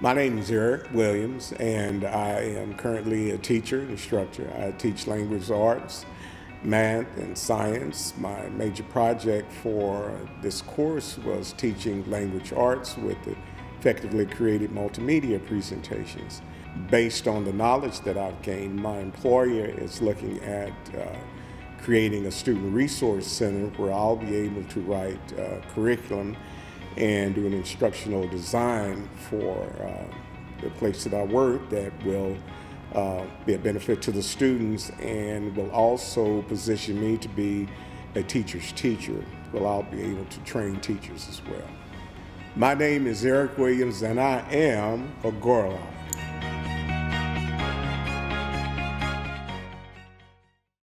My name is Eric Williams, and I am currently a teacher, instructor. I teach language arts, math, and science. My major project for this course was teaching language arts with effectively created multimedia presentations. Based on the knowledge that I've gained, my employer is looking at uh, creating a student resource center where I'll be able to write uh, curriculum and do an instructional design for uh, the place that I work that will uh, be a benefit to the students and will also position me to be a teacher's teacher. Well, I'll be able to train teachers as well. My name is Eric Williams and I am a Gorlok.